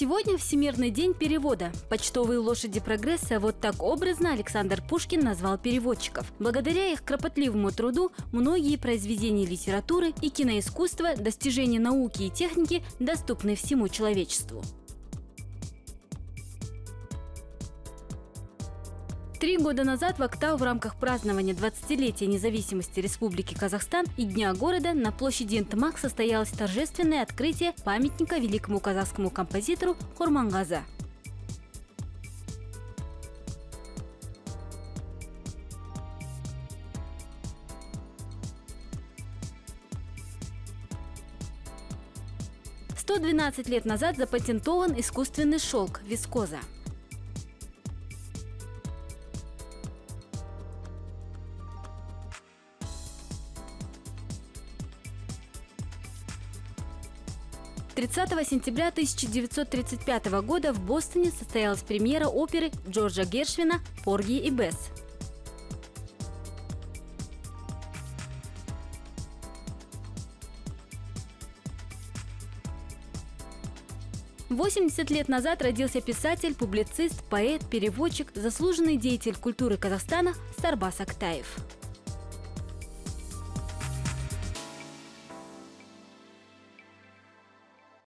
Сегодня Всемирный день перевода. Почтовые лошади прогресса вот так образно Александр Пушкин назвал переводчиков. Благодаря их кропотливому труду многие произведения литературы и киноискусства, достижения науки и техники доступны всему человечеству. Три года назад в Актау в рамках празднования 20-летия независимости Республики Казахстан и Дня города на площади Интмак состоялось торжественное открытие памятника великому казахскому композитору Хурмангаза. Сто двенадцать лет назад запатентован искусственный шелк – вискоза. 30 сентября 1935 года в Бостоне состоялась премьера оперы Джорджа Гершвина «Порги и Бесс». Восемьдесят лет назад родился писатель, публицист, поэт, переводчик, заслуженный деятель культуры Казахстана Сарбас Актаев.